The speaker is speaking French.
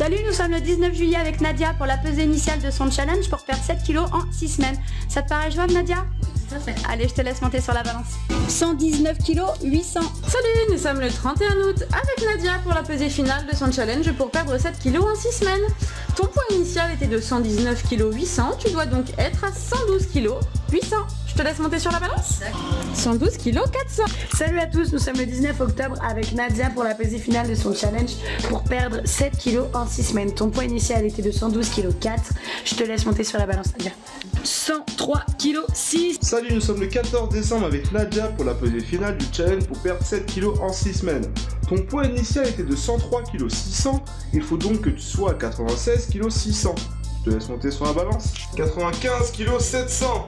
Salut, nous sommes le 19 juillet avec Nadia pour la pesée initiale de son challenge pour perdre 7 kilos en 6 semaines. Ça te paraît jouable Nadia Allez, je te laisse monter sur la balance. 119 kg 800. Salut, nous sommes le 31 août avec Nadia pour la pesée finale de son challenge pour perdre 7 kg en 6 semaines. Ton poids initial était de 119 kg 800, tu dois donc être à 112 kg 800. Je te laisse monter sur la balance 112 kg 400. Salut à tous, nous sommes le 19 octobre avec Nadia pour la pesée finale de son challenge pour perdre 7 kg en 6 semaines. Ton poids initial était de 112 kg 4. Je te laisse monter sur la balance Nadia. 103 kg 6. Salut, nous sommes le 14 décembre avec Nadia pour la pesée finale du challenge pour perdre 7 kg en 6 semaines. Ton poids initial était de 103 kg 600, il faut donc que tu sois à 96 kg 600. Je te laisse monter sur la balance. 95 kg 700.